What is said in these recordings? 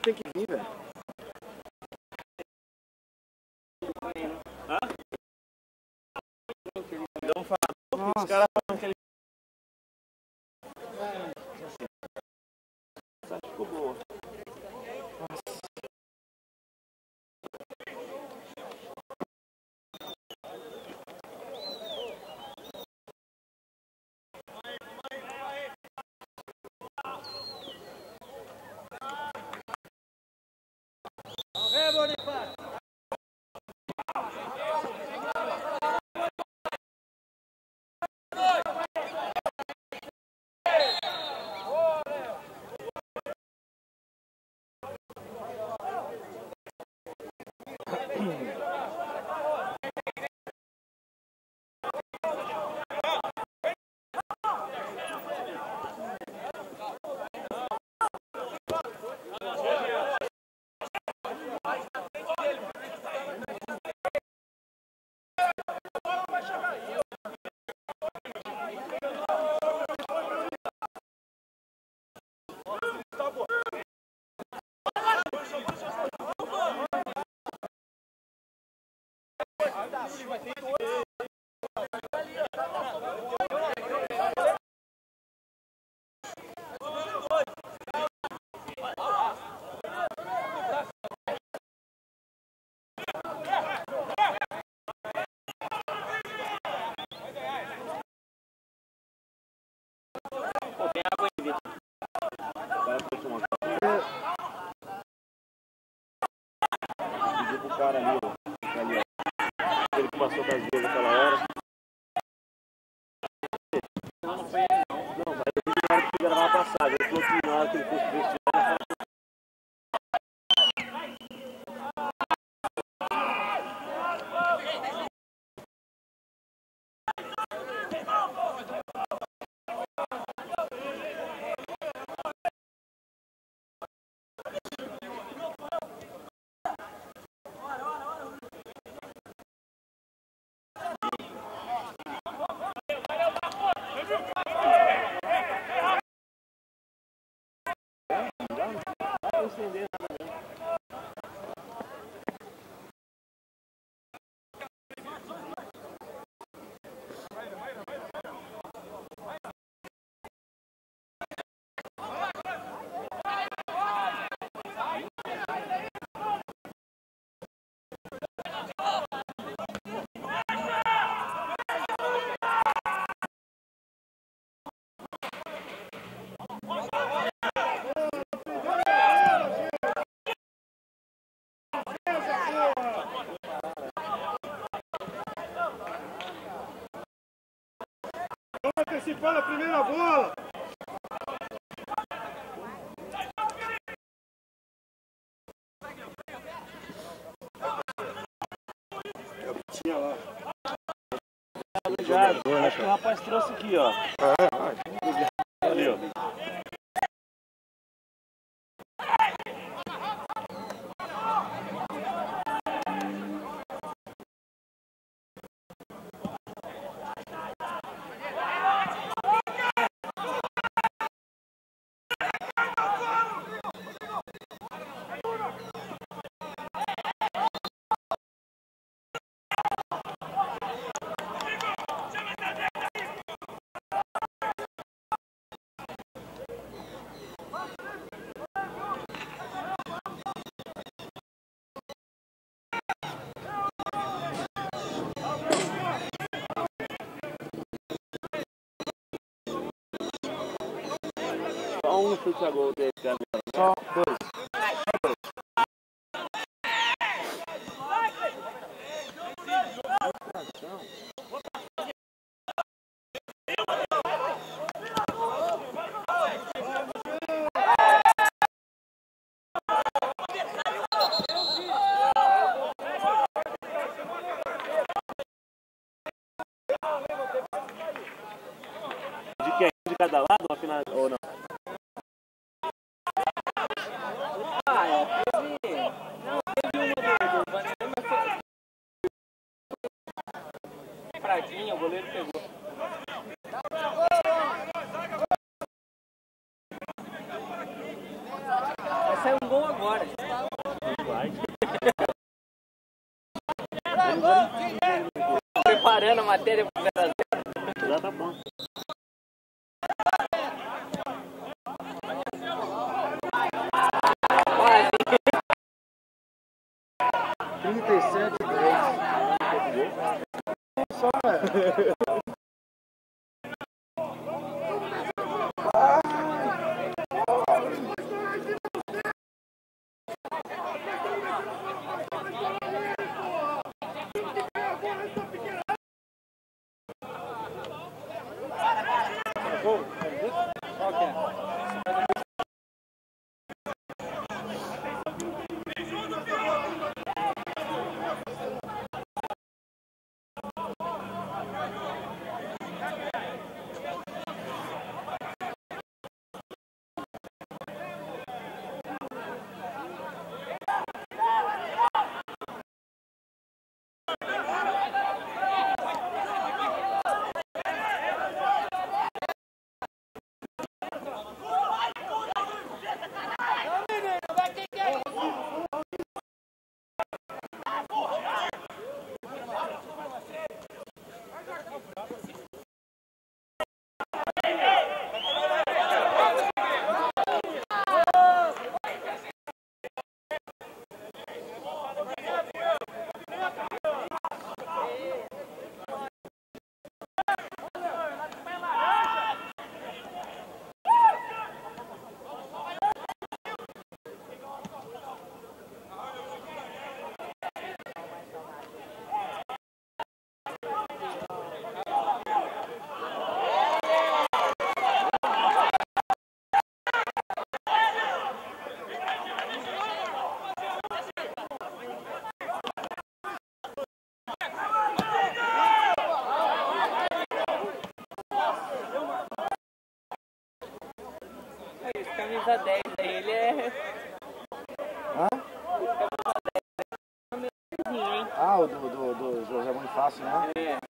que eu tenho que vir, velho. para a primeira bola. Tinha lá. Acho que o rapaz trouxe aqui, ó. Ah, é. um chute a gol desse Daniel. Só dois. camisa 10 dele é. Hã? Camisa 10 é um hein? Ah, o do, do, do José Bonifácio, né? É.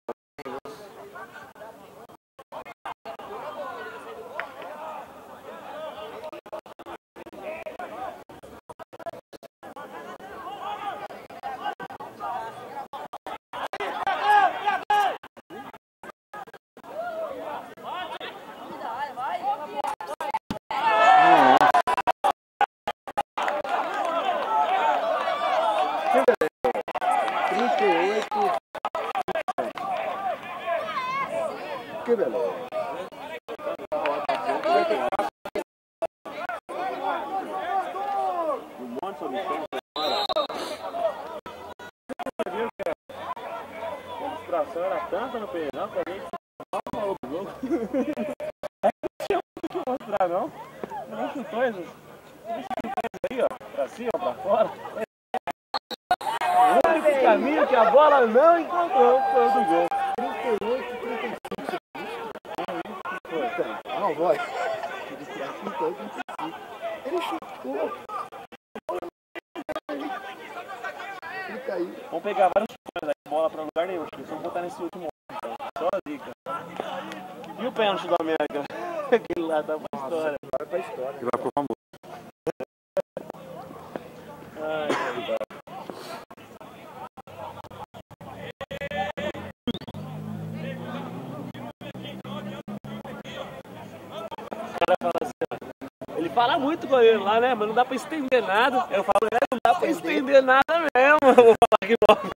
cara fala assim, ó. Ele fala muito com ele lá, né? Mas não dá pra estender nada. Eu falo, é, não dá pra estender nada mesmo. Vou falar aqui logo.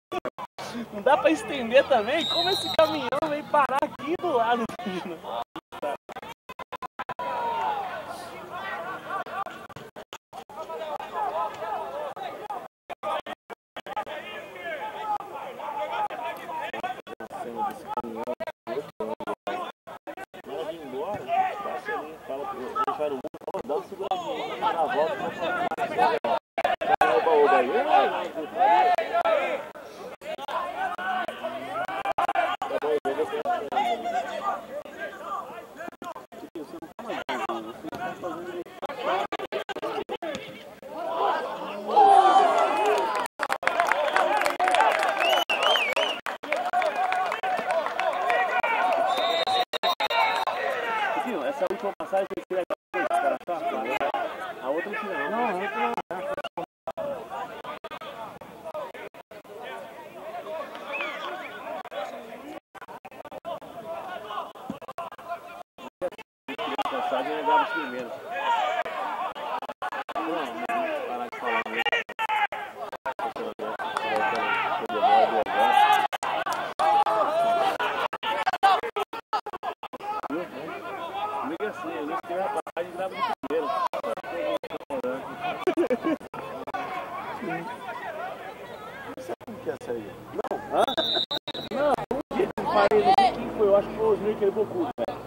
Não dá pra estender também? Como esse caminhão veio parar aqui do lado? Assim, eu não escrevo a passagem e gravo no primeiro. Como que é essa aí? Não, um dia que eu parei, não sei quem foi, eu acho que foi o Osmir que ele Goku, velho.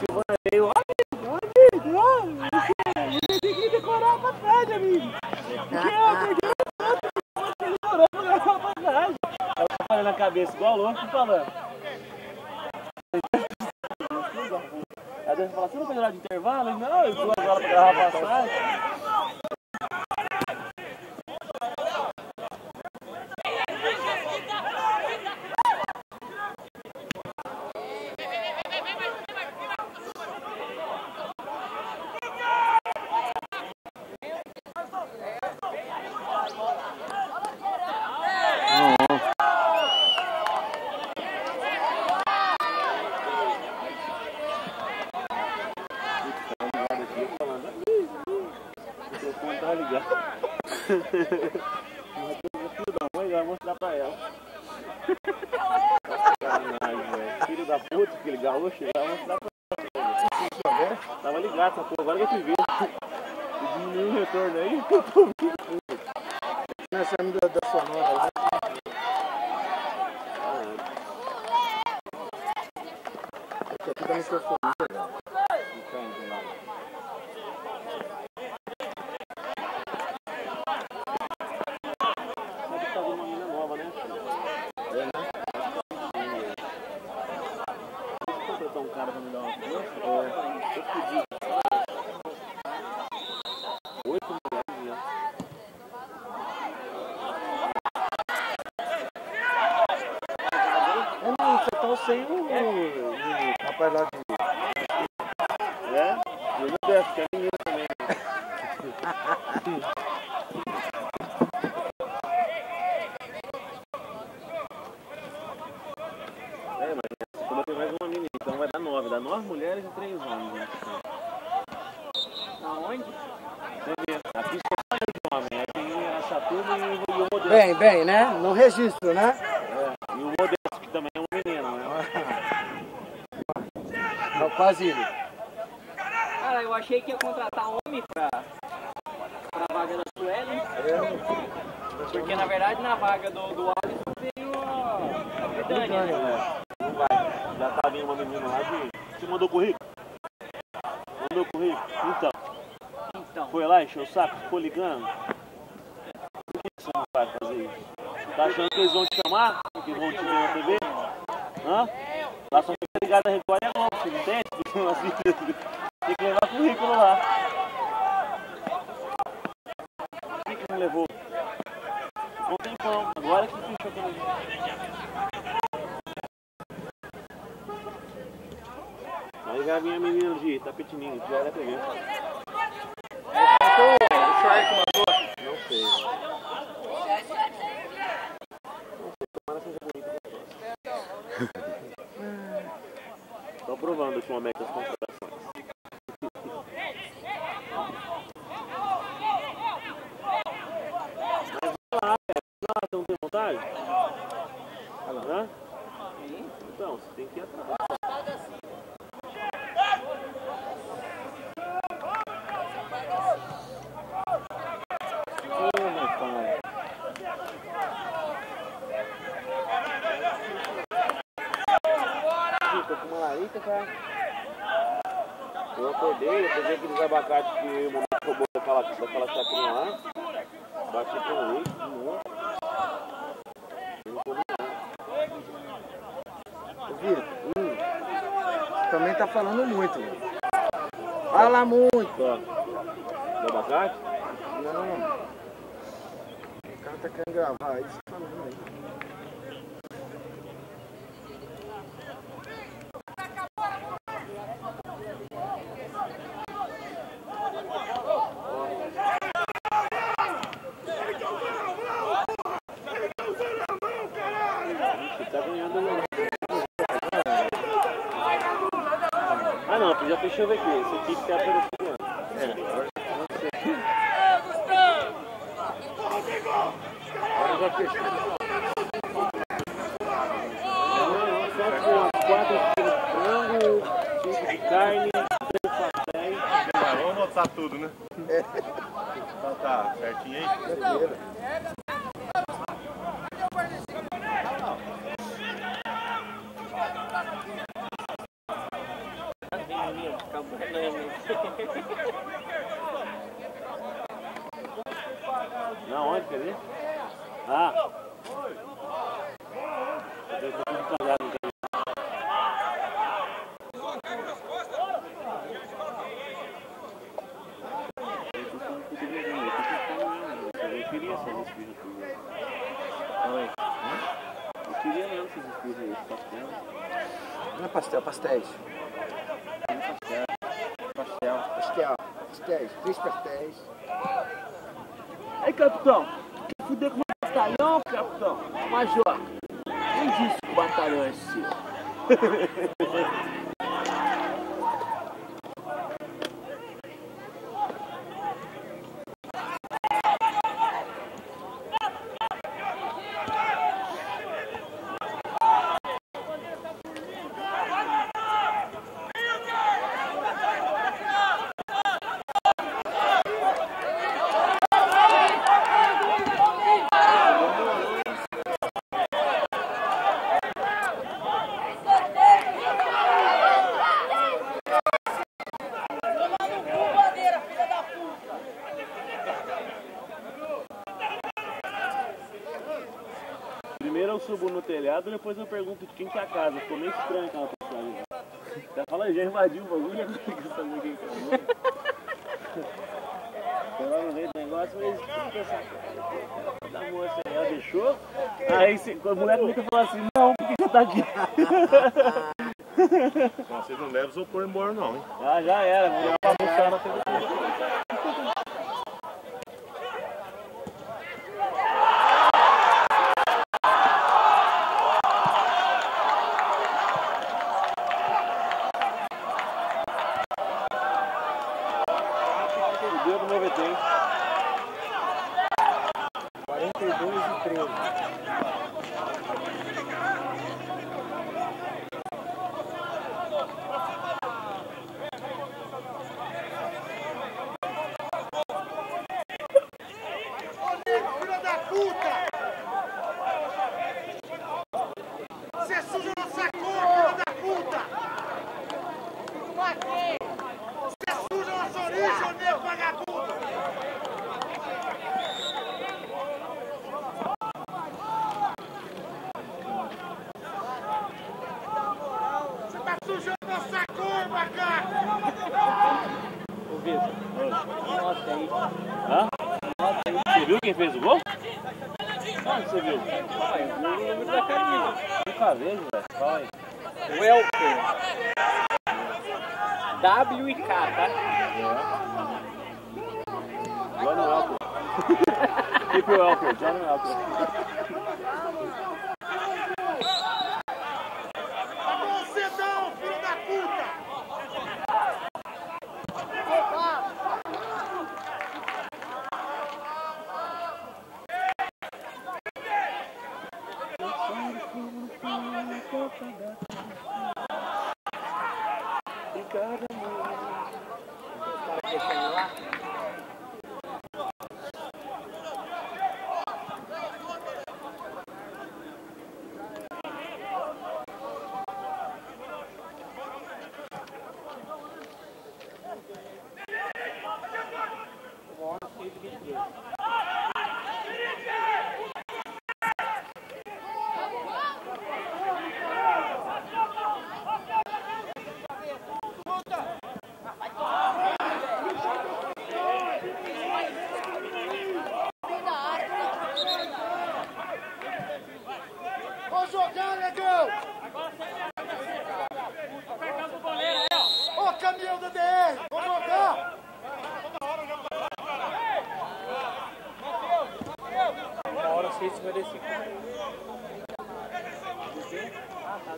Silvana veio, ó, amigo, amigo, ó, você tem que decorar a passagem, amigo. Porque eu perdi a foto, você decorou pra gravar a passagem. Ela tá falando na cabeça, igual louco, falando. Aí Deus fala, você não fez hora de intervalo? Eu, Não, eu tô agora pra gravar a passagem. ligado aqui falando, "Ih, ih, o microfone tá ligado. Mas eu filho da mãe, vai mostrar pra ela. Sacanagem, velho. Filho da puta, aquele gaúcho, vai mostrar pra ela. Tava ligado essa porra, agora que eu te vi. Diminuiu o retorno aí, eu tô ouvindo. Nessa da, da sonora lá. Aqui, aqui da microfonia, velho. Entende, lá. Sabe que tá vindo uma mina nova, né? É, né? Deixa eu contratar um cara pra me dar uma força. É, eu pedi. Oito mulheres já. É, não, você tá sem o, o, o rapaz lá de... É? Eu não desço, que é menino também. É, mas você colocou mais uma menina, então vai dar nove. Dá nove mulheres e três homens. Né? Aonde? Você vê, a pista é só eu de homem. Aí tem a Chatuba e o, e o Modesto. Bem, né? No registro, né? É, e o Modesto, que também é um menino, né? Rapazinho. Cara, eu achei que ia contratar homem pra, pra vaga da Sueli. Porque na verdade na vaga do, do Alisson veio a, a Britânia. É, não vai. Já tá vindo uma menina lá de. Você mandou currículo? Mandou currículo? Então, Então, foi lá, encheu o saco, ficou ligando? Por que você não vai fazer isso? Tá achando que eles vão te chamar? Que vão te ver na TV? Hã? Lá só fica ligado a Record e a Globo, você não entende? Tem que levar currículo lá. Por que, que não levou? Não tem como, agora que fechou a televisão. Aí vai vir a menina de Tapetininho, que já era peguei. O Charlie que matou? Não sei. Não sei, tomara que seja bonita e gostosa. Tô aprovando ultimamente as contratações. Mas vai lá, velho. Vai lá, você não tem vontade? Hã? Então, você tem que ir atrás. Ô, meu pai. Ih, tô com uma larica, cara. Eu acordei, eu peguei aqueles abacates que o mamãe roubou daquela, daquela chapinha lá. Bati com leite, de novo. Eu não comi nada. Ô, Vitor, hum, falando muito. Fala muito. Do abacate? Não. O cara tá querendo gravar isso falando aí. Ixi, tá ganhando. Ah não, tu já Deixa eu ver aqui, esse aqui que tá de carne. Tá, vamos anotar tudo, né? Então tá certinho aí? Primeira. Não, onde, quer ver? Ah. Eu tô tudo cagado, então. Eu queria fazer esse vídeo tudo. Oi. Eu queria mesmo fazer esse vídeo aí, pastel. Não é pastel, pastéis. Pastel. Pastel. Pastéis. Três pastéis. Capitão, quer fuder com o batalhão, capitão? Major, quem disse que o batalhão é seu? Primeiro eu subo no telhado, depois eu pergunto de quem que é a casa. Ficou meio estranho aquela pessoa ali. Já fala, já invadiu o bagulho, agora quer saber quem que é o. Foi lá no meio do negócio, mas pensar. Da moça aí, ela deixou. Aí se, o moleque nunca fala assim, não, por que você tá aqui? Não, vocês não levam os isopor embora não, hein? Ah, já era, vamos lá pra buscar na TV. Deu do meu VT, hein? 42 e 13. Filha da puta! Você suja nossa cor, filha da puta! Você suja nossa origem, ô nego vagabundo! Você tá sujando nossa cor, macaco! Ô Vitor, mostra aí. Hã? Você viu quem fez o gol? Onde você viu? Vi o número da camisa. Nunca vejo, velho. Fala aí. Welker. W e K, tá? Johnny Welker. Keep your Welker, Johnny Welker. Você não, filho da puta! Deixa ele lá. Vou jogar, negão! Ô, caminhão da DR, vou jogar! Uma hora 6h55. Ah, tá.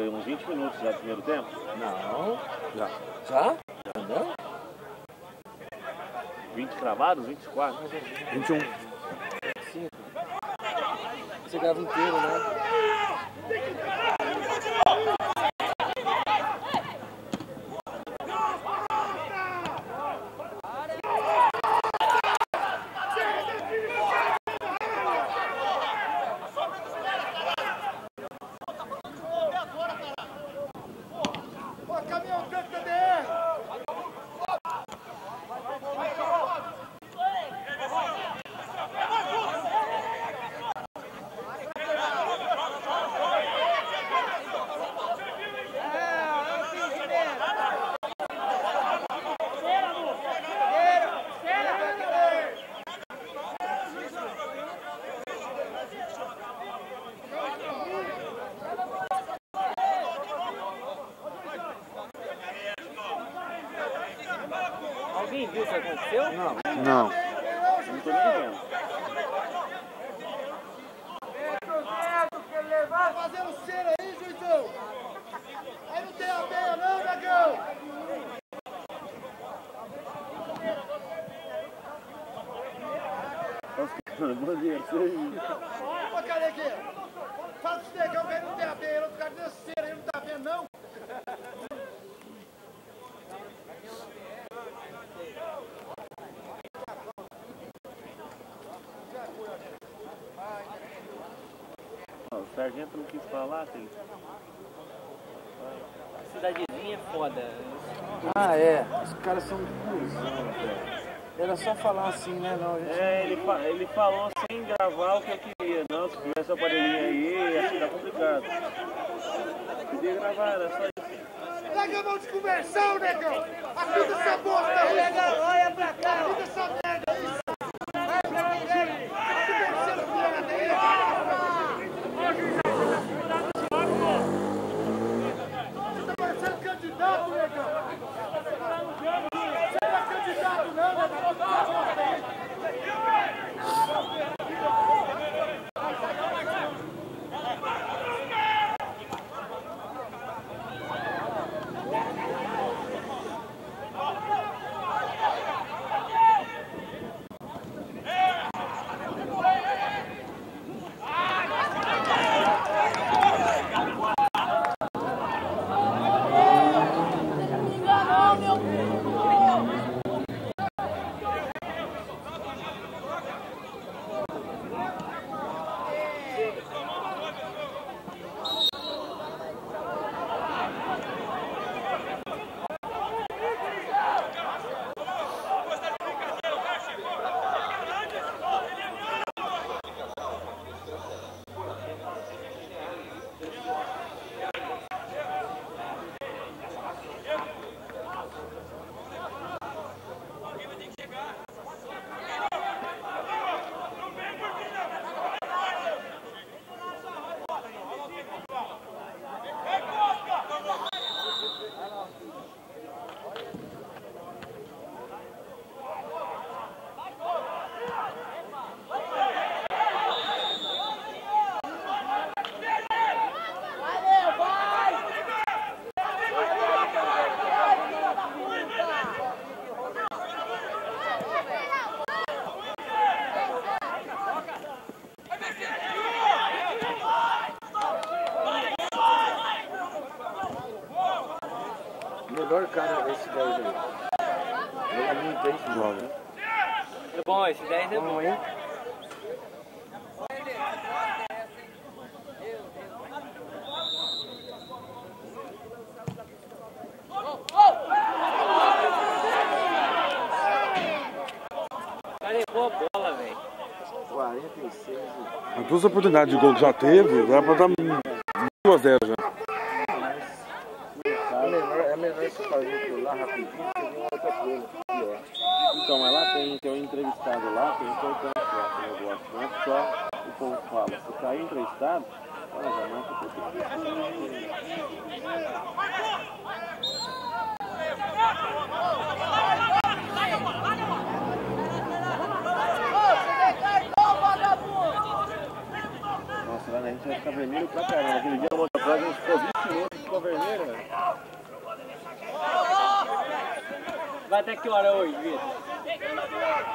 Deu? Uns 20 minutos já do primeiro tempo? Não. Já? Já? Já não? 20 cravados? 24? 21. Você grava inteiro, né? Que aconteceu? Não. Não tô nem vendo. Tá fazendo cera aí, juizão? Aí não tem a meia não, negão! Bom dia, isso aí. Ô, carequinha! Fala pro negão que aí não tem a meia, não ficar dando cera aí, não tá vendo não? Ó, O sargento não quis falar, tem. Cidadezinha é foda. Ah, é. Os caras são cuzão, velho. Era só falar assim, né? Não, gente... É, ele, fa- ele falou sem gravar o que eu queria. Não, se tivesse o aparelhinho aí, acho que tá complicado. Podia gravar, era só isso. Larga a mão de conversão, negão! Ajuda essa bosta aí! Olha pra cá! Ajuda essa merda cara esse 10 aí. Joga muito bem esse jogo. É bom, esse 10 é bom. Bom, hein? Cara, levou a bola, velho. 46 As duas oportunidades de gol que já teve, dá pra dar 2 a 0 já. sair tá entre ela já marca tudo. Nossa, velho, a gente vai ficar vermelho pra caramba. Aquele dia a bola atrás, a gente ficou 20 minutos ficou vermelho. Vai até que hora hoje, Vitor?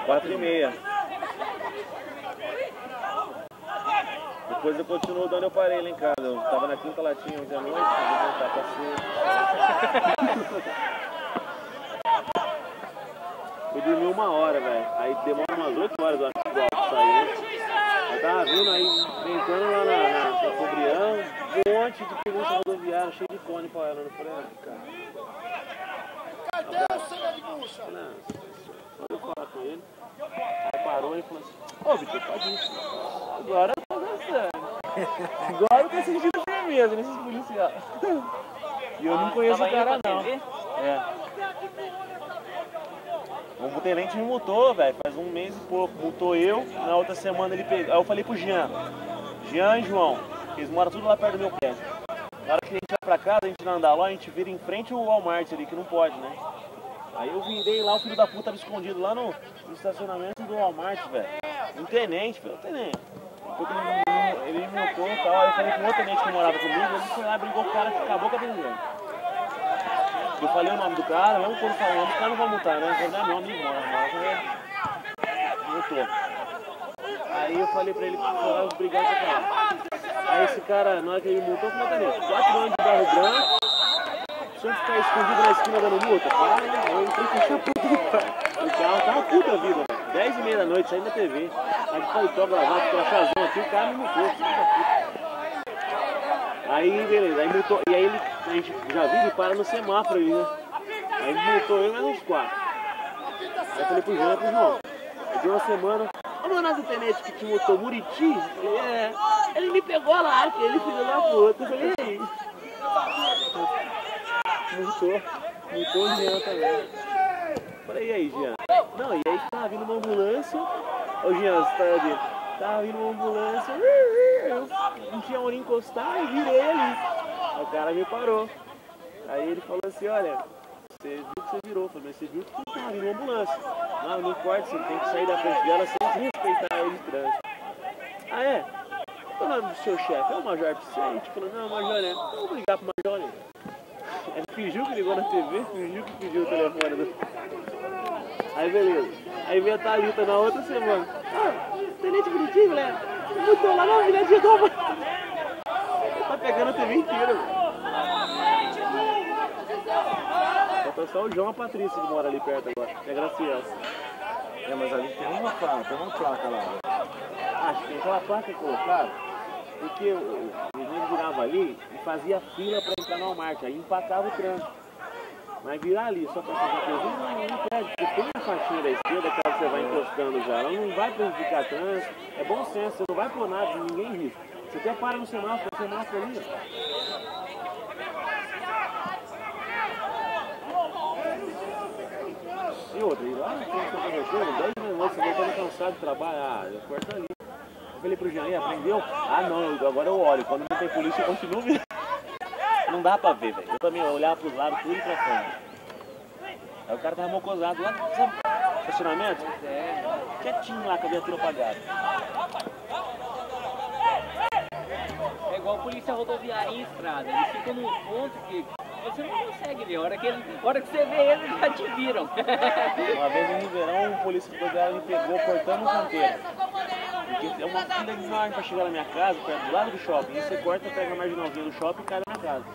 4 e meia. Depois eu continuo de onde eu parei lá em casa. Eu tava na quinta latinha ontem à noite, vou voltar pra sexta. Eu dormi uma hora, velho. Aí demora umas 8 horas eu acho que o álcool sair. Eu tava vindo aí, entrando lá na, na, na Sobrião, um monte de polícia rodoviária, cheio de cone pra ela. Eu falei, ah, cara. Cadê o senhor de bucha? Não, quando eu falar com ele, aí parou e falou assim, ô Vitor, pode ir. Agora gostando. Agora eu tô sentindo firmeza nesses policiais. E eu não conheço o cara não. É. O tenente me multou, velho, faz um mês e pouco. Multou eu, na outra semana ele pegou. Aí eu falei pro Jean. Jean e João, eles moram tudo lá perto do meu pé. Na hora que a gente vai pra casa, a gente vai andar lá, a gente vira em frente ao Walmart ali, que não pode, né? Aí eu virei lá, o filho da puta tava escondido lá no, no estacionamento do Walmart, velho. Um tenente, velho, um tenente. Porque ele, ele me multou e tal. Aí eu falei com outro tenente que morava comigo, ele foi lá, brigou com o cara que acabou com a dele. Eu falei o nome do cara, mesmo quando falar o nome, o cara não vai multar, né? Eu falei, não é amigo, mora, com. Multou. Aí eu falei pra ele que lá brigar com o cara. Aí esse cara, na hora que ele eu falei, cadê? Quatro anos de barro branco, eu ficar escondido na esquina dando multa, para? Eu entrei com a puta do carro. O carro tava puta da vida, velho. Dez e meia da noite, saindo da TV. Aí de paletó gravado, com a chazão aqui, o cara me multou. Aí, beleza, aí multou, e aí ele, a gente já viu, ele para no semáforo aí, né? Aí ele multou eu mais uns quatro. Aí eu falei pro João, pro João, eu dei uma semana, ô meu do tenente que te multou, Muriti? Eu é, ele me pegou lá, aquele filho da puta. Eu falei, e multou o Jean também. Falei, e aí, Jean? Não, e aí tava vindo uma ambulância, ô Jean, você tá ali? Tava vindo uma ambulância, eu não tinha onde encostar e virei ali. O cara me parou. Aí ele falou assim, olha, você viu que você virou, falei, mas você viu que tava vindo uma ambulância. Não, não importa, você tem que sair da frente dela sem respeitar ele de trânsito. Ah, é? Qual é o nome do seu chefe? É o Major Vicente? Falou, não, Major é. Então eu vou ligar pro Major né? Ele fingiu que ligou na TV, fingiu que pediu o telefone do... Aí beleza. Aí veio a Thalita na outra semana. Ah, tenente bonitinho, moleque. Mudou lá na viradinha do Alma. Tá pegando a TV inteira, velho. Falta só o João e a Patrícia que mora ali perto agora. É Graciela. É, mas ali tem uma placa, tem uma placa lá. Acho que aquela placa que colocaram, porque o, menino virava ali e fazia fila para entrar no Walmart, aí empacava o trânsito. Mas virar ali só para fazer coisa, não, não pede, porque tem a faixinha da esquerda, que você vai encostando já, ela não vai prejudicar trânsito, é bom senso, você não vai pôr nada, ninguém risca. Você até para no semáforo, o semáforo ali. E outra, e lá no centro do corretor, 10 minutos, você voltando cansado de trabalhar, eu corto ali. Eu falei pro Jean, "E, aprendeu? Ah não, eu- agora eu olho, quando não tem polícia eu continuo vendo. Não dá pra ver, velho. Eu também olhava pros lados, tudo pra frente. Aí o cara tava mocosado lá, sabe? Estacionamento? Quietinho lá com a viatura apagada. É igual polícia rodoviária em estrada. Eles ficam num ponto que você não consegue ver. A hora que, ele, a hora que você vê eles, já te viram. Uma vez em Ribeirão, um polícia rodoviário me pegou cortando um canteiro. Porque é uma fila enorme pra chegar na minha casa, perto do lado do shopping. Você corta, pega a marginalzinha do shopping e cai na minha casa.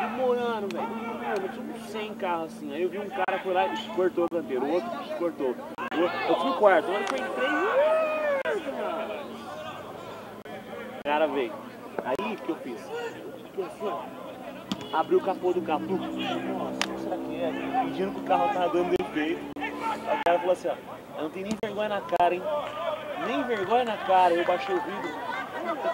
Demorando, velho, demorando. Tinha uns 100 carros assim. Aí eu vi um cara foi lá e cortou o canteiro, o outro cortou. Eu fui no quarto, hora que eu entrei. O cara veio. Aí o que eu fiz? Eu assim, ó. Abri o capô do carro. Nossa, que será que é? Fingindo que o carro tava dando defeito. O cara falou assim, ó. Eu não tenho nem vergonha na cara, hein? Nem vergonha na cara. Eu baixei o vidro.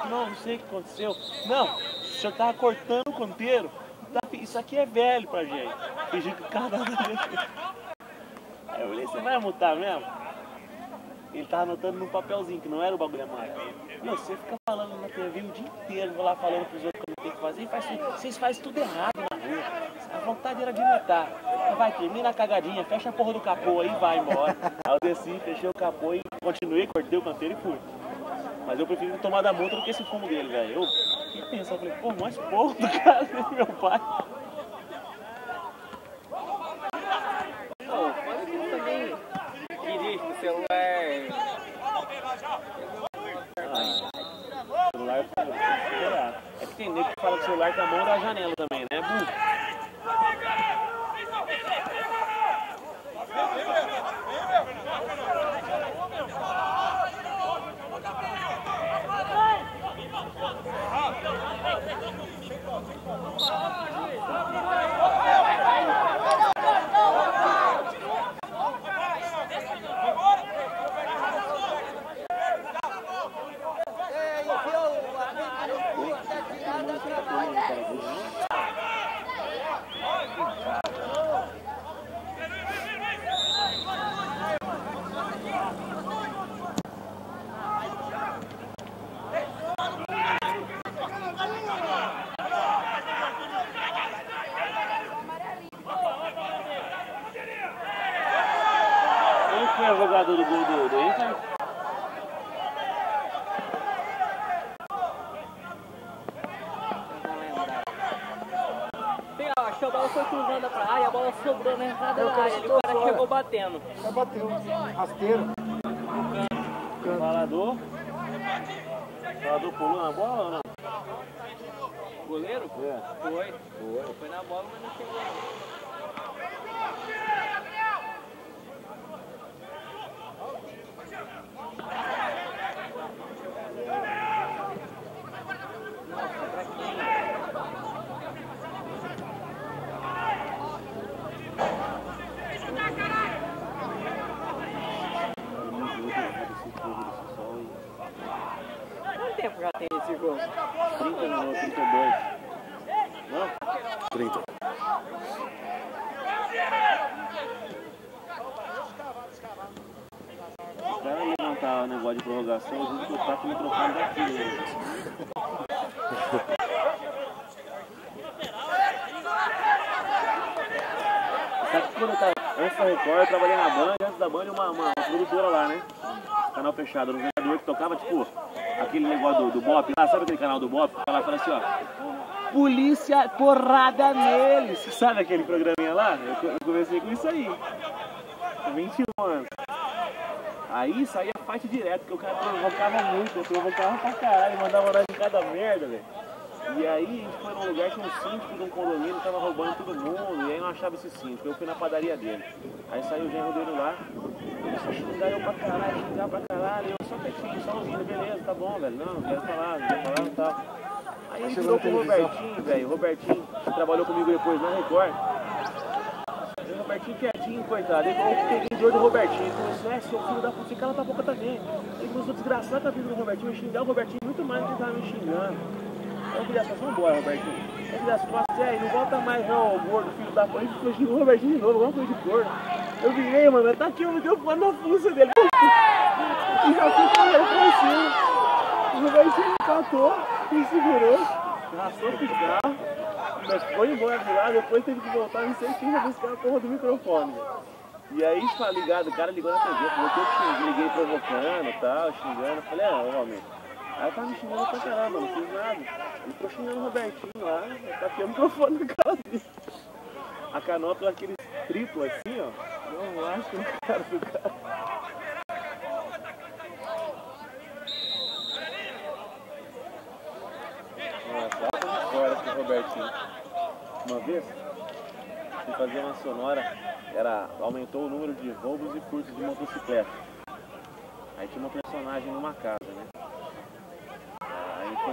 Não, não sei o que aconteceu. Não, o senhor tava cortando o canteiro. Tá- Isso aqui é velho pra gente. Fingindo que o. Aí eu olhei, você vai multar mesmo? Ele tava anotando num papelzinho, que não era o bagulho a mais. Meu, você fica falando na TV o dia inteiro, vou lá falando pros outros tem que fazer, e faz vocês fazem tudo errado na rua. A vontade era de matar. Vai, termina a cagadinha, fecha a porra do capô aí e vai embora. Aí eu desci, fechei o capô e continuei, cortei o canteiro e fui. Mas eu prefiro tomar da multa do que esse fumo dele, velho. Eu fiquei pensando, falei, pô, mais porra do cara do meu pai. Celular com a mão da janela também, né? Burro. Quem foi o jogador do gol do, do Inter? Não lembrar. Sim, ó, acho que a bola foi cruzando pra área, a bola sobrou na entrada da área. ali O cara chegou batendo. Já bateu. Rasteiro. Falador. Falador pulou na bola ou não? Goleiro? É. Foi. Foi na bola, mas não chegou. não. Nossa, pra quem? Quanto tempo jogo? 30 minutos, 32. Não? 30. Os caras levantar o negócio de prorrogação, vezes que eu taco o microfone daqui. Né? Sabe quando eu tava antes da Record, eu trabalhei na Band, antes da Band, uma, uma produtora lá, né? Canal fechado, no vereador que tocava, tipo, aquele negócio do, do Bop lá, sabe aquele canal do Bop? Ela fala assim, ó. Polícia porrada neles! Sabe aquele programinha lá? Eu, co- eu comecei com isso aí. Com 21 anos. Aí saía fight direto, porque o cara provocava muito, eu provocava pra caralho, mandava nós em cada merda, velho. E aí a gente foi num lugar que um síndico de um condomínio tava roubando todo mundo, e aí não achava esse síndico, eu fui na padaria dele. Aí saiu o genro dele lá, começou a xingar eu pra caralho, xingar pra caralho, e eu só quietinho, só ouvindo, beleza, tá bom, velho, não, não quero falar, não quero falar, não tá. Aí ele virou pro Robertinho, velho, o Robertinho, que trabalhou comigo depois na Record. E o Robertinho quietinho, coitado. Ele falou que peguei dor do Robertinho. Ele começou, é, seu filho da puta, cala tua boca também. Ele começou a desgraçar com a vida do Robertinho, xingar o Robertinho muito mais do que ele tava me xingando. Aí eu falei assim, vambora, Robertinho. Eu falei assim, nossa, é, não volta mais não, gordo, filho da puta. Ele xingando o Robertinho de novo, alguma coisa de gordo. Eu virei, mano, tá aqui o microfone na fuça dele. E já fui correndo pra cima. O Robertinho me catou, me segurou, arrastou pro carro. Mas foi embora de lá, depois teve que voltar, não sei quem vai buscar a porra do microfone. E aí, tá ligado, o cara ligou na TV, falou que eu liguei provocando e tal, xingando. Eu falei, ah, homem. Aí tava me xingando pra caramba, não fiz nada. Ele ficou xingando o Robertinho lá, tá aqui o microfone na cara dele. A canopla, aquele triplo assim, ó. Não lasca no cara do cara. Nossa, esse Robertinho. Uma vez, fui fazer uma sonora, era, aumentou o número de roubos e furtos de motocicleta. Aí tinha uma personagem numa casa, né?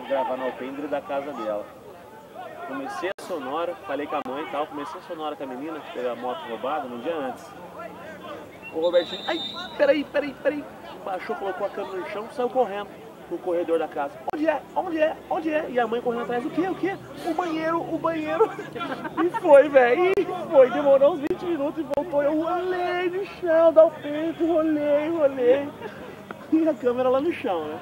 Gravar na alpendre da casa dela. Comecei a sonora, falei com a mãe e tal, comecei a sonora com a menina, que teve a moto roubada no dia antes. O Robertinho, ai, peraí, peraí, peraí. Baixou, colocou a câmera no chão, saiu correndo pro corredor da casa. Onde é? Onde é? Onde é? E a mãe correndo atrás, o quê? O quê? O banheiro, o banheiro. E foi, velho. E foi, demorou uns 20 minutos e voltou. Eu rolei no chão, dá o peito, rolei, rolei. E a câmera lá no chão, né?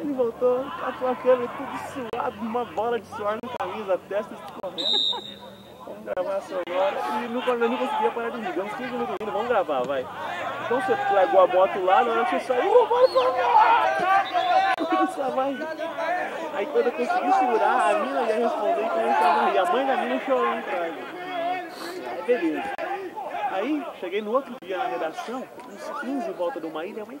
Ele voltou, catou a câmera tudo suado, uma bola de suor na camisa, a testa escorrendo. Vamos gravar a sonora. E não, eu não conseguia parar de rir. Uns 15 minutos ainda, vamos gravar, vai. Então você largou a moto lá, na hora que você saiu, vamos pra Só vai. Aí quando eu consegui segurar, a mina ia responder e começava a rir. A mãe da mina chorando atrás. Aí beleza. Aí cheguei no outro dia na redação, uns 15 em volta de uma ilha, a mãe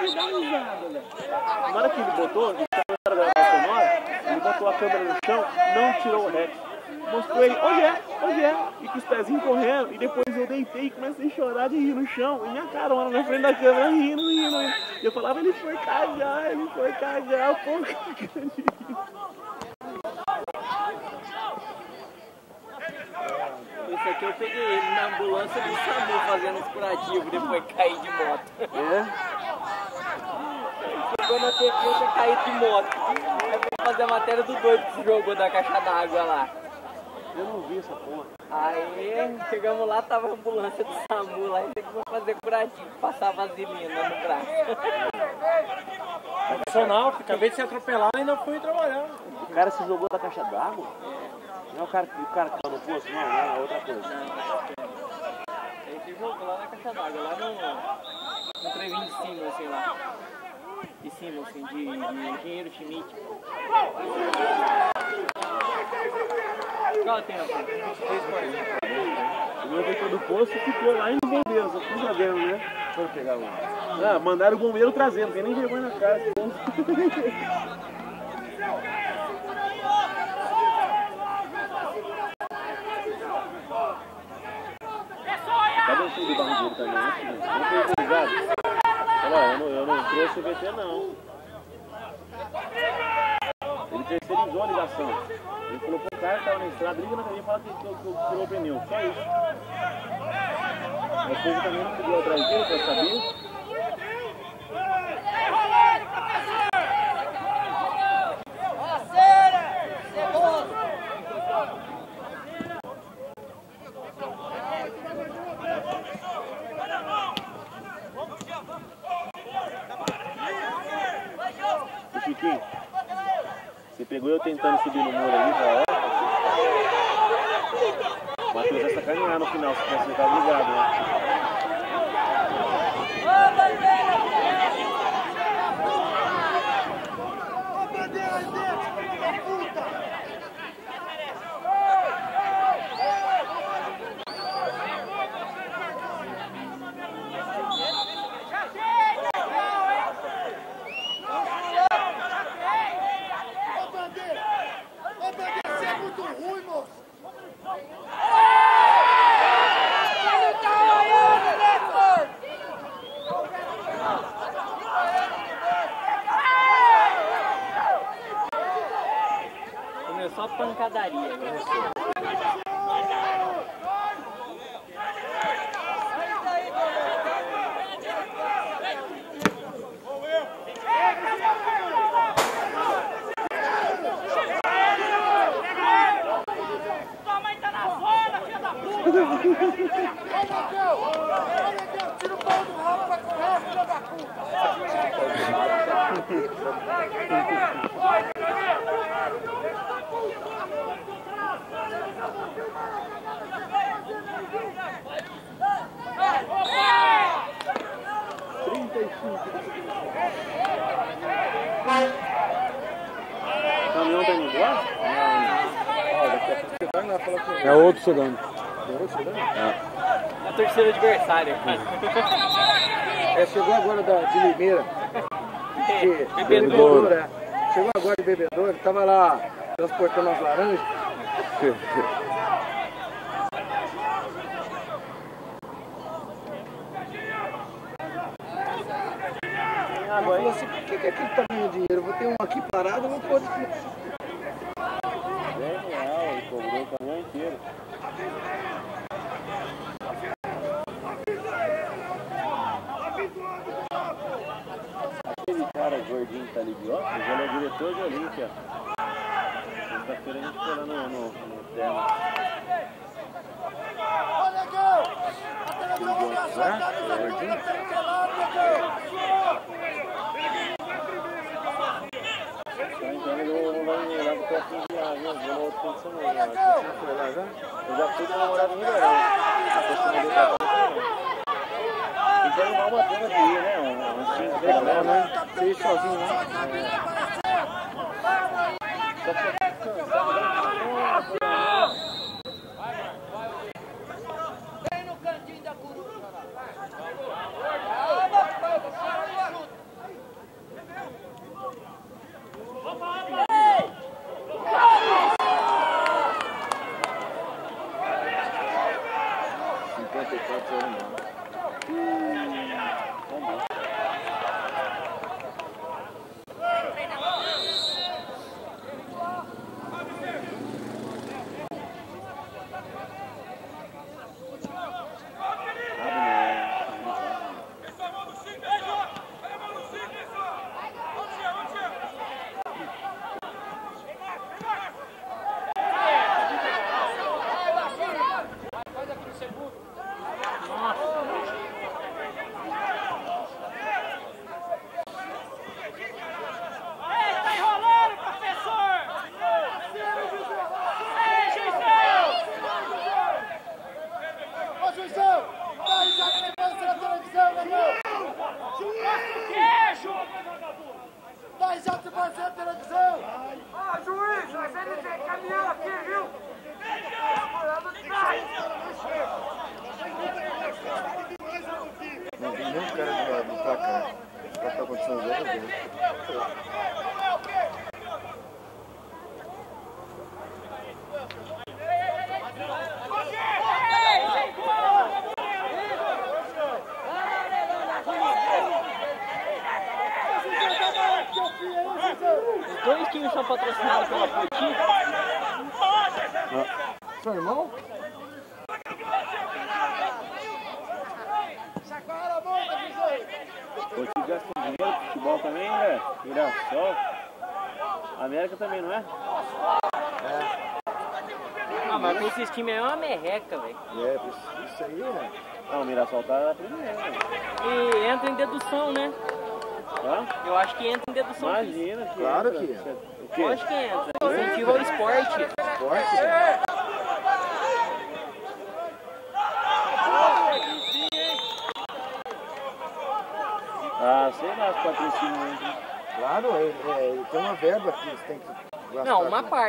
Na hora que ele botou, ele botou a câmera no chão, não tirou o Rex. Mostrou ele, onde é? Onde é? E com os pezinhos correndo. E depois eu deitei e comecei a chorar de rir no chão. E minha carona na frente da câmera rindo, rindo, rindo. E eu falava, ele foi cagar, ele foi cagar, pô, Aqui eu peguei ele na ambulância do SAMU fazendo os curativos, depois caí de moto. É? Chegou na TV eu tinha caído de moto. Aí foi fazer a matéria do doido que se jogou da caixa d'água lá. Eu não vi essa porra. Aí chegamos lá, tava a ambulância do SAMU lá e tem que fazer curativo, passar vaselina no braço. Profissional, acabei de se atropelar e ainda fui trabalhar. O cara se jogou da caixa d'água? Não é o cara, que- o cara que tá no poço? Não, não, é outra coisa. Aí se jogou lá na caixa d'água, lá no, no trevinho de cima, sei lá. De cima, assim, de, de engenheiro Schmidt. Qual o tempo? 23,40. O meu veio do poço e ficou lá em bombeiros, eu fui sabendo, né? Foi pegar um. Ah, mandaram o bombeiro trazendo, não tem nem vergonha na cara. esse povo. Cadê o barrigueiro também? Não autorizado? Olha eu não, eu não trouxe o VT não. Ele terceirizou a ligação. Ele falou pro cara que tava na estrada, liga na caminha e fala que, que, tirou o pneu. Só isso. A esposa também não pediu atrás dele pra saber. Ô Chiquinho, você pegou eu tentando subir no muro ali pra lá? O Matheus vai sacanear no final, se você tá ligado, né? Ó a bandeira aí dentro, filho da puta! Ô bandeira! Ô bandeira, você é muito ruim, moço! Começou a pancadaria. Começou. Ô Matheus! Ô Matheus, tira o pau do rabo pra correr, filho da puta! O caminhão tá indo embora? É outro sedã. A cara. É, chegou agora da, de Limeira, de Bebedouro. É. Chegou agora de Bebedouro, tava lá transportando as laranjas. Ela falou assim, por que, que aquele tamanho de dinheiro? Eu vou ter um aqui parado, não posso. 10 real, ele cobrou o caminhão inteiro. Cara gordinho tá ali de óculos, ele é diretor de Olímpia. Sexta-feira a gente foi lá no, no, no termo. Ô negão! A televisão vai que tá nos acuda pelo teu lado, negão! Tá, então vou lá em- lá pro próximo eu vou no outro fim de semana. Ô negão! Eu já fui com a namorada em Ribeirão. Depois que eu mudei pra cá, eu fui também. Tem que arrumar uma turma de ir, né? Um- Uns 5, 10 É, né? né? Você ir sozinho, né? Só que a mina apareceu! Só que eu fico cansado,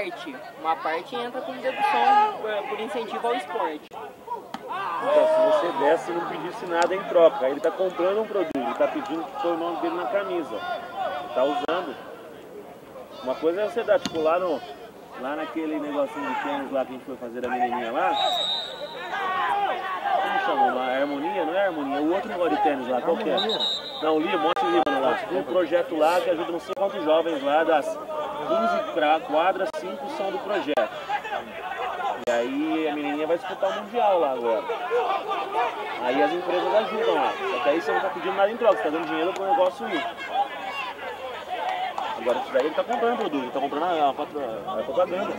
parte. Uma parte entra como dedução é, por incentivo ao esporte. Então, se você desse e não pedisse nada em troca, aí ele tá comprando um produto, ele tá pedindo que foi o nome dele na camisa. Ele tá usando. Uma coisa é você dar, tipo, lá no. Lá naquele negocinho de tênis lá que a gente foi fazer a menininha lá. Como chama? Lá? Harmonia, não é harmonia? O outro negócio de tênis lá, qual que é? Não, Lima, Monte Líbano lá. Tem um projeto lá que ajuda não sei quantos jovens lá, das 15 pra- quadras, 5 são do projeto. E aí a menininha vai disputar o Mundial lá agora. Aí as empresas ajudam lá. Só que aí você não tá pedindo nada em troca, você tá dando dinheiro pro negócio ir. Agora isso daí ele tá comprando produto, ele tá comprando a, a, a propaganda.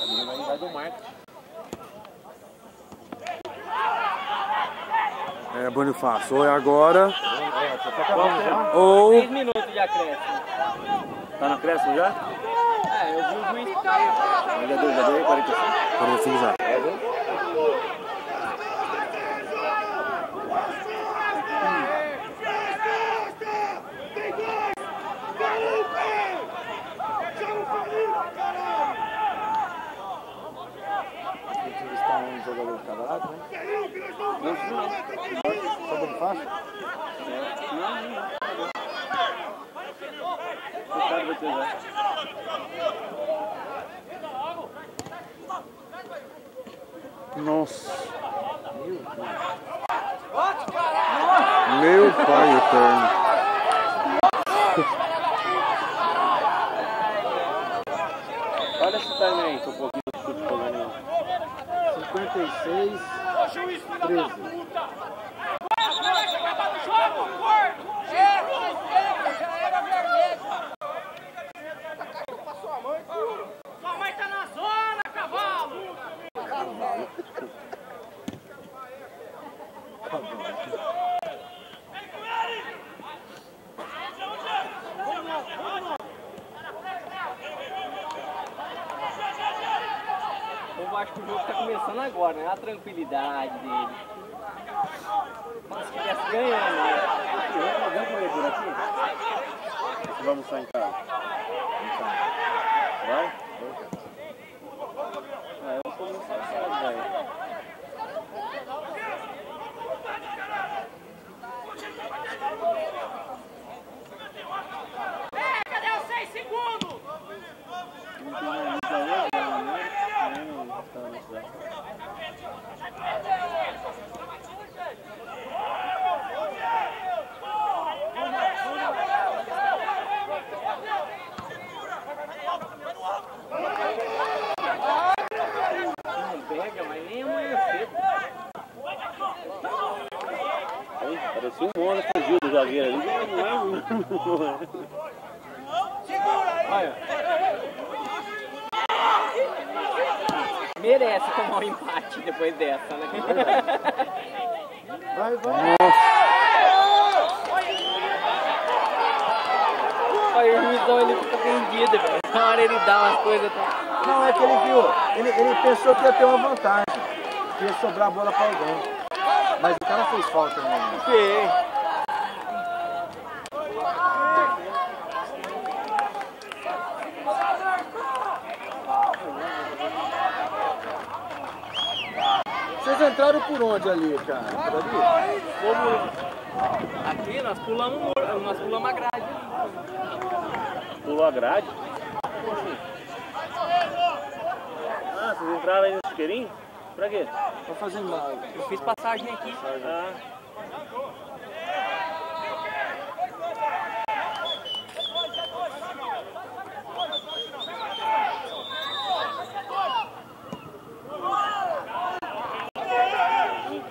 A menina vai do marketing. É, Bonifácio, ou é agora, ou... 6 minutos de acréscimo. Tá na Crespo já? É, eu vi o juiz. Já deu, já deu 45. Para você já. Tem dois! Vai um pé! Chama o família, caralho! Tem que listar jogador de cada lado, né? Peraí, que nós estamos Só Bonifácio? O cara vai. Nossa. Meu pai eterno. Olha esse time aí, tô um pouquinho de chute jogando. 56, 13. Sua mãe tá na zona, cavalo! Eu acho que o jogo tá começando agora, né? A tranquilidade dele. Como se estivesse ganhando. né? Vamos, comer por aqui? Vamos só em casa. Vai? Ah, eu vou começar casa, velho. Cadê os seis segundos? Parecia um mono fugiu do zagueiro ali. Não é um- Olha. Merece tomar um empate depois dessa, né? Vai, vai. Olha, o juizão ele fica vendido, velho. Na hora ele dá umas coisas. Tá... Não, é que ele viu, ele, ele pensou que ia ter uma vantagem, que ia sobrar a bola pra alguém. Mas o cara fez falta, né? Sim. Vocês entraram por onde ali, cara? Por ali? Como aqui nós pulamos, o muro, nós pulamos a grade. Pulou a grade? Ah, vocês entraram aí no chiqueirinho? Pra quê? Pra fazer mal. Eu fiz passagem aqui. Ah,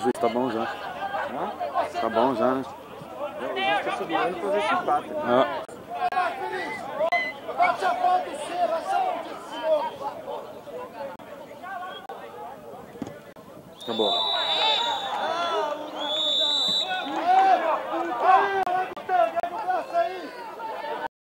Gês, tá bom já. Tá bom já, né? Feliz. Bate a acabou.